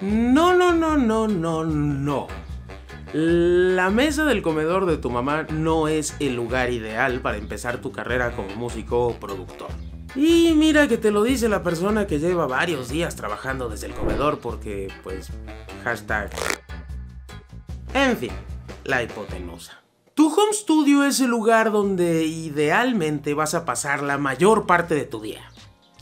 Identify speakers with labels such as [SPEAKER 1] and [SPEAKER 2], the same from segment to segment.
[SPEAKER 1] No, no, no, no, no, no. La mesa del comedor de tu mamá no es el lugar ideal para empezar tu carrera como músico o productor. Y mira que te lo dice la persona que lleva varios días trabajando desde el comedor porque, pues, hashtag... En fin, la hipotenusa. Tu home studio es el lugar donde idealmente vas a pasar la mayor parte de tu día.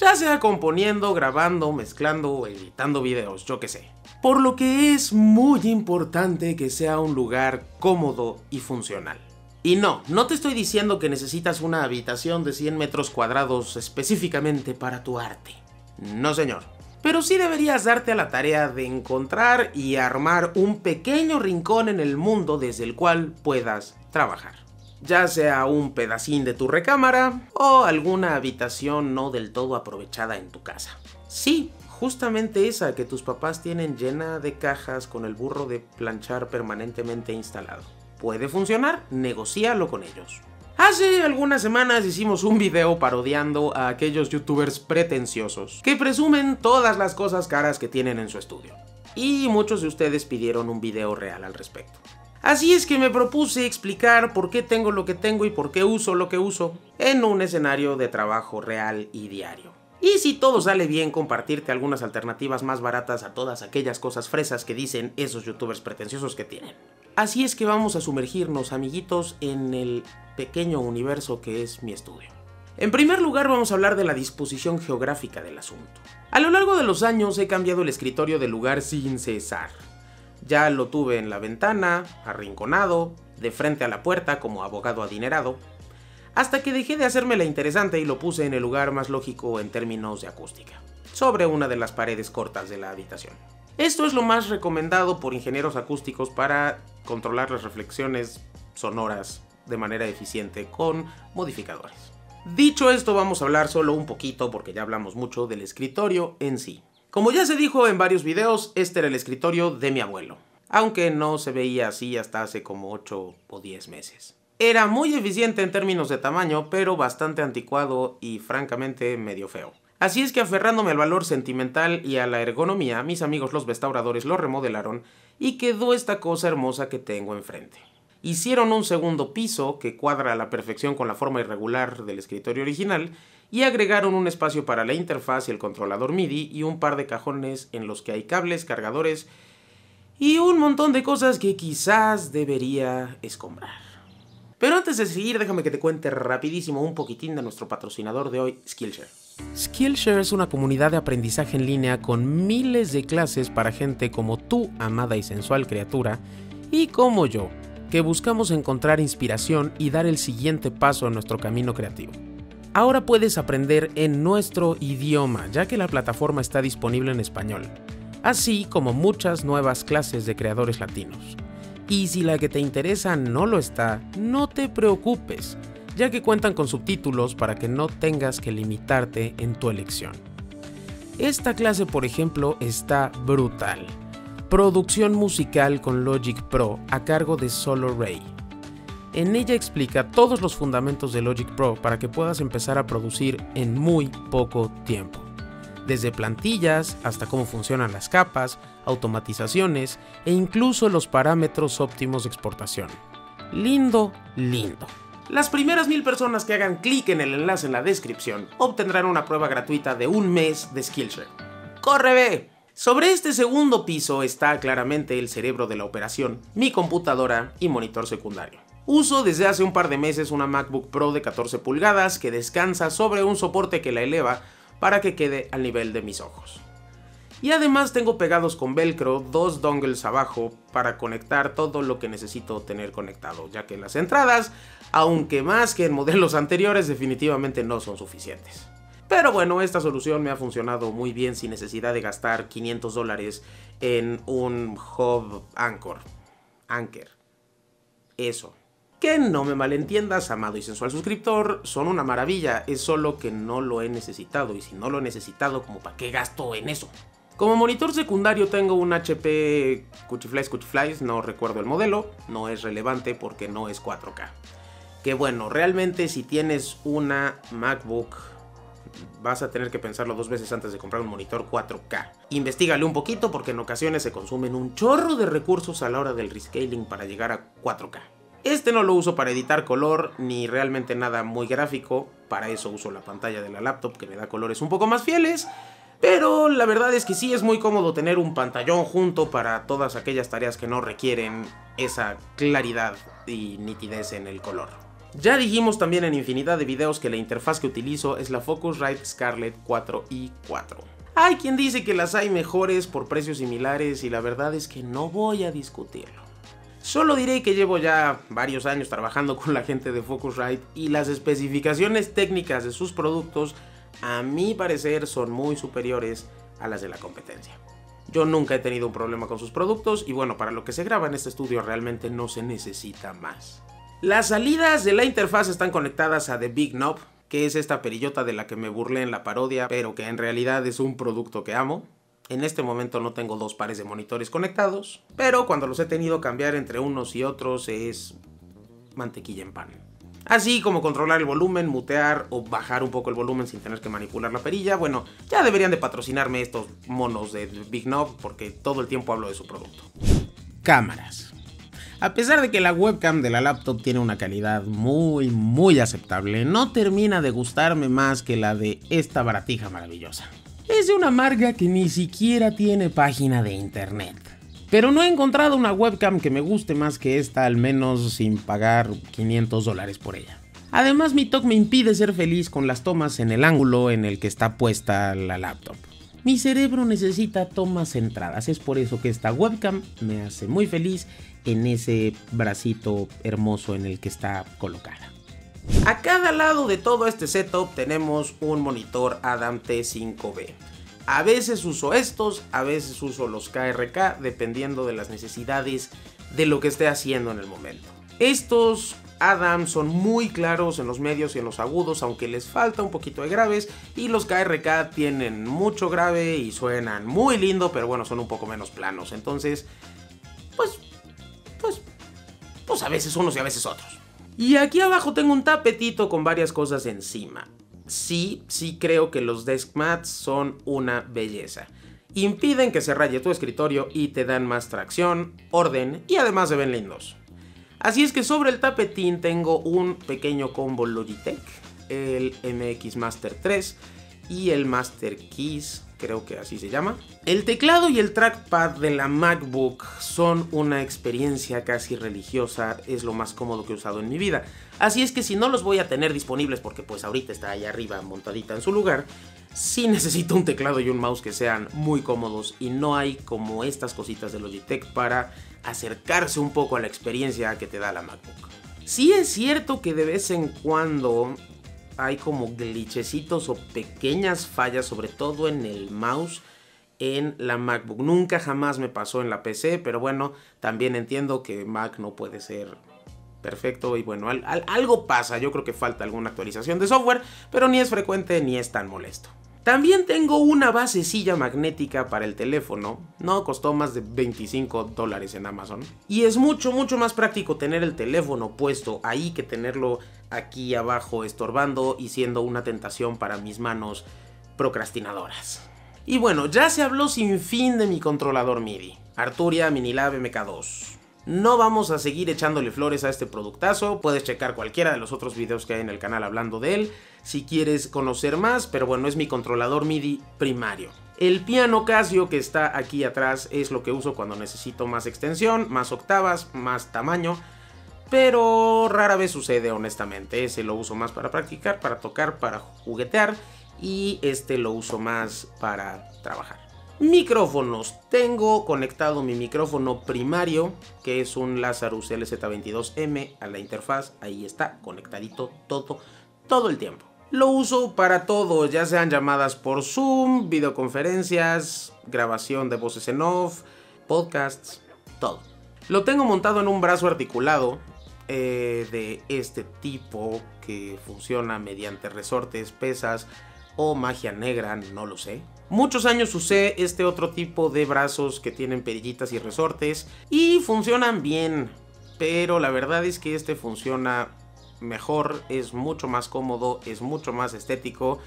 [SPEAKER 1] Ya sea componiendo, grabando, mezclando editando videos, yo qué sé. Por lo que es muy importante que sea un lugar cómodo y funcional. Y no, no te estoy diciendo que necesitas una habitación de 100 metros cuadrados específicamente para tu arte. No señor. Pero sí deberías darte a la tarea de encontrar y armar un pequeño rincón en el mundo desde el cual puedas trabajar ya sea un pedacín de tu recámara o alguna habitación no del todo aprovechada en tu casa. Sí, justamente esa que tus papás tienen llena de cajas con el burro de planchar permanentemente instalado. ¿Puede funcionar? Negocíalo con ellos. Hace algunas semanas hicimos un video parodiando a aquellos youtubers pretenciosos que presumen todas las cosas caras que tienen en su estudio. Y muchos de ustedes pidieron un video real al respecto. Así es que me propuse explicar por qué tengo lo que tengo y por qué uso lo que uso en un escenario de trabajo real y diario. Y si todo sale bien, compartirte algunas alternativas más baratas a todas aquellas cosas fresas que dicen esos youtubers pretenciosos que tienen. Así es que vamos a sumergirnos, amiguitos, en el pequeño universo que es mi estudio. En primer lugar vamos a hablar de la disposición geográfica del asunto. A lo largo de los años he cambiado el escritorio de lugar sin cesar. Ya lo tuve en la ventana, arrinconado, de frente a la puerta como abogado adinerado, hasta que dejé de hacerme la interesante y lo puse en el lugar más lógico en términos de acústica, sobre una de las paredes cortas de la habitación. Esto es lo más recomendado por ingenieros acústicos para controlar las reflexiones sonoras de manera eficiente con modificadores. Dicho esto, vamos a hablar solo un poquito, porque ya hablamos mucho, del escritorio en sí. Como ya se dijo en varios videos, este era el escritorio de mi abuelo, aunque no se veía así hasta hace como 8 o 10 meses. Era muy eficiente en términos de tamaño, pero bastante anticuado y francamente medio feo. Así es que aferrándome al valor sentimental y a la ergonomía, mis amigos los restauradores lo remodelaron y quedó esta cosa hermosa que tengo enfrente. Hicieron un segundo piso que cuadra a la perfección con la forma irregular del escritorio original y agregaron un espacio para la interfaz y el controlador MIDI y un par de cajones en los que hay cables, cargadores y un montón de cosas que quizás debería escombrar. Pero antes de seguir, déjame que te cuente rapidísimo un poquitín de nuestro patrocinador de hoy, Skillshare. Skillshare es una comunidad de aprendizaje en línea con miles de clases para gente como tú, amada y sensual criatura, y como yo, que buscamos encontrar inspiración y dar el siguiente paso en nuestro camino creativo. Ahora puedes aprender en nuestro idioma, ya que la plataforma está disponible en español, así como muchas nuevas clases de creadores latinos. Y si la que te interesa no lo está, no te preocupes, ya que cuentan con subtítulos para que no tengas que limitarte en tu elección. Esta clase, por ejemplo, está brutal. Producción musical con Logic Pro a cargo de Solo Ray. En ella explica todos los fundamentos de Logic Pro para que puedas empezar a producir en muy poco tiempo. Desde plantillas hasta cómo funcionan las capas, automatizaciones e incluso los parámetros óptimos de exportación. Lindo, lindo. Las primeras mil personas que hagan clic en el enlace en la descripción obtendrán una prueba gratuita de un mes de Skillshare. ¡Corre, ve! Sobre este segundo piso está claramente el cerebro de la operación, mi computadora y monitor secundario. Uso desde hace un par de meses una MacBook Pro de 14 pulgadas que descansa sobre un soporte que la eleva para que quede al nivel de mis ojos. Y además tengo pegados con velcro dos dongles abajo para conectar todo lo que necesito tener conectado, ya que las entradas, aunque más que en modelos anteriores, definitivamente no son suficientes. Pero bueno, esta solución me ha funcionado muy bien sin necesidad de gastar 500 dólares en un hub Anchor. Anchor. Eso. Que no me malentiendas, amado y sensual suscriptor, son una maravilla, es solo que no lo he necesitado, y si no lo he necesitado, como para qué gasto en eso. Como monitor secundario tengo un HP Cuchiflies Cuchiflies, no recuerdo el modelo, no es relevante porque no es 4K. Que bueno, realmente si tienes una MacBook vas a tener que pensarlo dos veces antes de comprar un monitor 4K. Investígale un poquito porque en ocasiones se consumen un chorro de recursos a la hora del rescaling para llegar a 4K. Este no lo uso para editar color ni realmente nada muy gráfico, para eso uso la pantalla de la laptop que me da colores un poco más fieles, pero la verdad es que sí es muy cómodo tener un pantallón junto para todas aquellas tareas que no requieren esa claridad y nitidez en el color. Ya dijimos también en infinidad de videos que la interfaz que utilizo es la Focusrite Scarlett 4 i 4. Hay quien dice que las hay mejores por precios similares y la verdad es que no voy a discutirlo. Solo diré que llevo ya varios años trabajando con la gente de Focusrite y las especificaciones técnicas de sus productos a mi parecer son muy superiores a las de la competencia. Yo nunca he tenido un problema con sus productos y bueno, para lo que se graba en este estudio realmente no se necesita más. Las salidas de la interfaz están conectadas a The Big Knob, que es esta perillota de la que me burlé en la parodia, pero que en realidad es un producto que amo. En este momento no tengo dos pares de monitores conectados, pero cuando los he tenido cambiar entre unos y otros es mantequilla en pan. Así como controlar el volumen, mutear o bajar un poco el volumen sin tener que manipular la perilla. Bueno, ya deberían de patrocinarme estos monos de Big Knob porque todo el tiempo hablo de su producto. Cámaras. A pesar de que la webcam de la laptop tiene una calidad muy, muy aceptable, no termina de gustarme más que la de esta baratija maravillosa. Es de una marca que ni siquiera tiene página de internet. Pero no he encontrado una webcam que me guste más que esta, al menos sin pagar 500 dólares por ella. Además, mi TOC me impide ser feliz con las tomas en el ángulo en el que está puesta la laptop. Mi cerebro necesita tomas centradas, es por eso que esta webcam me hace muy feliz en ese bracito hermoso en el que está colocada. A cada lado de todo este setup tenemos un monitor Adam T5B. A veces uso estos, a veces uso los KRK, dependiendo de las necesidades de lo que esté haciendo en el momento. Estos Adam son muy claros en los medios y en los agudos, aunque les falta un poquito de graves. Y los KRK tienen mucho grave y suenan muy lindo, pero bueno, son un poco menos planos. Entonces, pues, pues, pues a veces unos y a veces otros. Y aquí abajo tengo un tapetito con varias cosas encima. Sí, sí creo que los desk mats son una belleza. Impiden que se raye tu escritorio y te dan más tracción, orden y además se ven lindos. Así es que sobre el tapetín tengo un pequeño combo Logitech, el MX Master 3 y el Master Keys, creo que así se llama. El teclado y el trackpad de la MacBook son una experiencia casi religiosa, es lo más cómodo que he usado en mi vida. Así es que si no los voy a tener disponibles porque pues ahorita está ahí arriba montadita en su lugar, sí necesito un teclado y un mouse que sean muy cómodos y no hay como estas cositas de Logitech para acercarse un poco a la experiencia que te da la MacBook. Sí es cierto que de vez en cuando hay como glitchecitos o pequeñas fallas, sobre todo en el mouse en la MacBook. Nunca jamás me pasó en la PC, pero bueno, también entiendo que Mac no puede ser perfecto y bueno, algo pasa, yo creo que falta alguna actualización de software, pero ni es frecuente ni es tan molesto. También tengo una basecilla magnética para el teléfono, no costó más de 25 dólares en Amazon. Y es mucho, mucho más práctico tener el teléfono puesto ahí que tenerlo aquí abajo estorbando y siendo una tentación para mis manos procrastinadoras. Y bueno, ya se habló sin fin de mi controlador MIDI, Arturia Minilab MK2. No vamos a seguir echándole flores a este productazo, puedes checar cualquiera de los otros videos que hay en el canal hablando de él si quieres conocer más, pero bueno, es mi controlador MIDI primario. El piano Casio que está aquí atrás es lo que uso cuando necesito más extensión, más octavas, más tamaño, pero rara vez sucede honestamente. Ese lo uso más para practicar, para tocar, para juguetear y este lo uso más para trabajar. Micrófonos. Tengo conectado mi micrófono primario, que es un Lazarus LZ22M a la interfaz. Ahí está, conectadito todo, todo el tiempo. Lo uso para todo, ya sean llamadas por Zoom, videoconferencias, grabación de voces en off, podcasts, todo. Lo tengo montado en un brazo articulado eh, de este tipo que funciona mediante resortes, pesas o magia negra, no lo sé. Muchos años usé este otro tipo de brazos que tienen perillitas y resortes y funcionan bien, pero la verdad es que este funciona mejor, es mucho más cómodo, es mucho más estético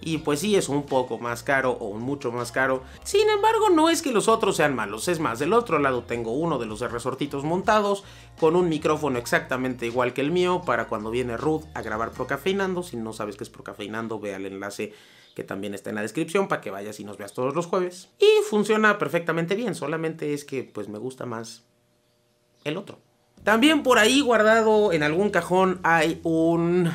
[SPEAKER 1] y pues sí es un poco más caro o mucho más caro. Sin embargo, no es que los otros sean malos. Es más, del otro lado tengo uno de los resortitos montados con un micrófono exactamente igual que el mío para cuando viene Ruth a grabar Procafeinando. Si no sabes qué es Procafeinando, ve al enlace que también está en la descripción para que vayas y nos veas todos los jueves. Y funciona perfectamente bien, solamente es que pues me gusta más el otro. También por ahí guardado en algún cajón hay un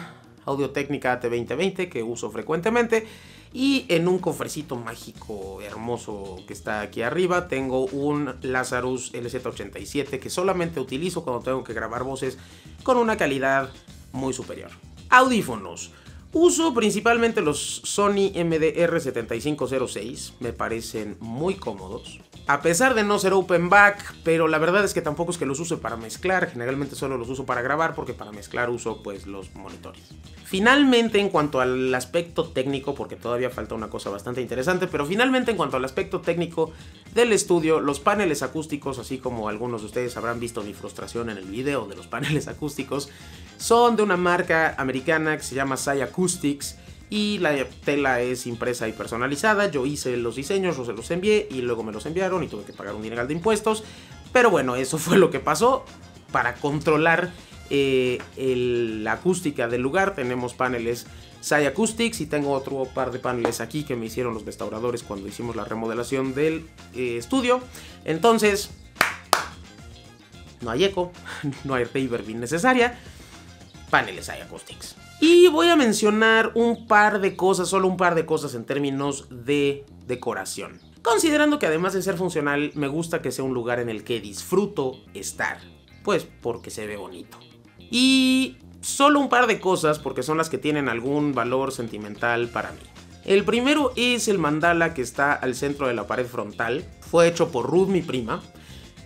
[SPEAKER 1] Audio Técnica T2020 que uso frecuentemente. Y en un cofrecito mágico hermoso que está aquí arriba tengo un Lazarus LZ87 que solamente utilizo cuando tengo que grabar voces con una calidad muy superior. Audífonos. Uso principalmente los Sony MDR7506, me parecen muy cómodos. A pesar de no ser open back, pero la verdad es que tampoco es que los use para mezclar, generalmente solo los uso para grabar porque para mezclar uso pues los monitores. Finalmente en cuanto al aspecto técnico, porque todavía falta una cosa bastante interesante, pero finalmente en cuanto al aspecto técnico del estudio, los paneles acústicos, así como algunos de ustedes habrán visto mi frustración en el video de los paneles acústicos, son de una marca americana que se llama Sai Acoustics y la tela es impresa y personalizada. Yo hice los diseños, se los envié y luego me los enviaron y tuve que pagar un dineral de impuestos. Pero bueno, eso fue lo que pasó. Para controlar eh, la acústica del lugar tenemos paneles Sai Acoustics y tengo otro par de paneles aquí que me hicieron los restauradores cuando hicimos la remodelación del eh, estudio. Entonces, no hay eco, no hay reverb necesaria. Paneles Sai Acoustics. Y voy a mencionar un par de cosas, solo un par de cosas en términos de decoración. Considerando que además de ser funcional, me gusta que sea un lugar en el que disfruto estar. Pues porque se ve bonito. Y solo un par de cosas porque son las que tienen algún valor sentimental para mí. El primero es el mandala que está al centro de la pared frontal. Fue hecho por Ruth, mi prima,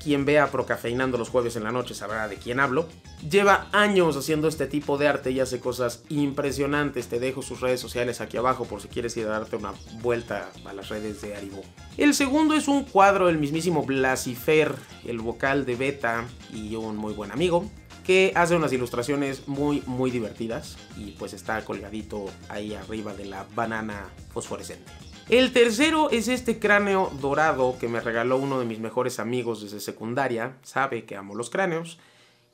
[SPEAKER 1] quien vea Procafeinando los jueves en la noche sabrá de quién hablo. Lleva años haciendo este tipo de arte y hace cosas impresionantes. Te dejo sus redes sociales aquí abajo por si quieres ir a darte una vuelta a las redes de Aribo. El segundo es un cuadro del mismísimo Blasifer, el vocal de Beta y un muy buen amigo que hace unas ilustraciones muy muy divertidas y pues está colgadito ahí arriba de la banana fosforescente. El tercero es este cráneo dorado que me regaló uno de mis mejores amigos desde secundaria. Sabe que amo los cráneos.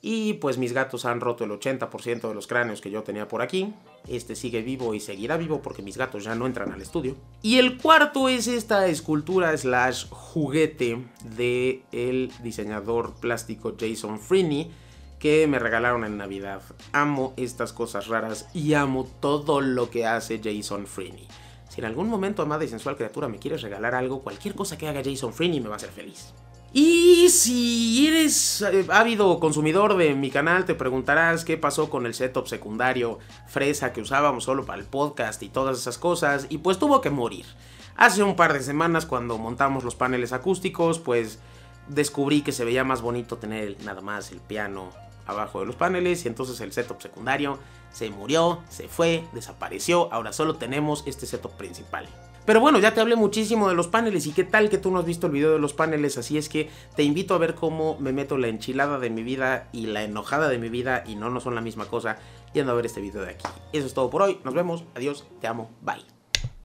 [SPEAKER 1] Y pues mis gatos han roto el 80% de los cráneos que yo tenía por aquí. Este sigue vivo y seguirá vivo porque mis gatos ya no entran al estudio. Y el cuarto es esta escultura slash juguete de el diseñador plástico Jason Freeney que me regalaron en Navidad. Amo estas cosas raras y amo todo lo que hace Jason Freeney. Si en algún momento, amada y sensual criatura, me quieres regalar algo, cualquier cosa que haga Jason Freeney me va a hacer feliz. Y si eres eh, ávido consumidor de mi canal, te preguntarás qué pasó con el setup secundario fresa que usábamos solo para el podcast y todas esas cosas, y pues tuvo que morir. Hace un par de semanas cuando montamos los paneles acústicos, pues descubrí que se veía más bonito tener nada más el piano abajo de los paneles y entonces el setup secundario se murió, se fue, desapareció, ahora solo tenemos este setup principal. Pero bueno, ya te hablé muchísimo de los paneles y qué tal que tú no has visto el video de los paneles, así es que te invito a ver cómo me meto la enchilada de mi vida y la enojada de mi vida y no, no son la misma cosa, yendo a ver este video de aquí. Eso es todo por hoy, nos vemos, adiós, te amo, bye.